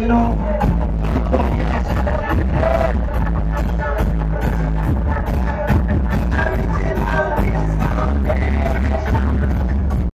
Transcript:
you know.